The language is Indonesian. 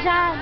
dyan.